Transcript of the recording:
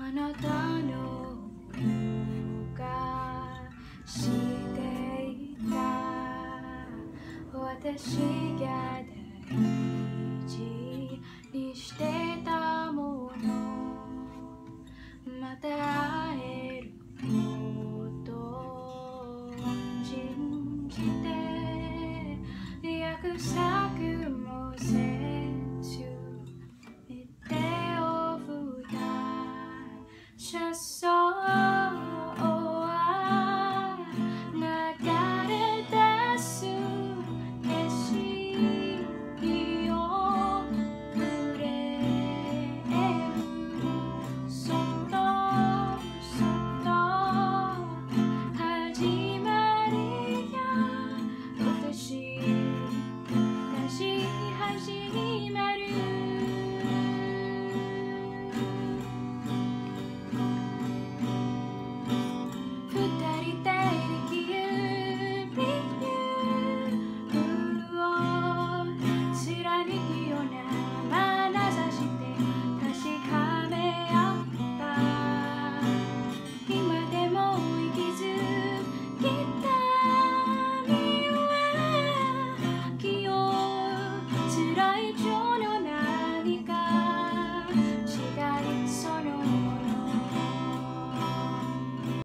あなたの顔がしていた私が大事にしてたものまた会えること信じて約束 Imagine, imagine.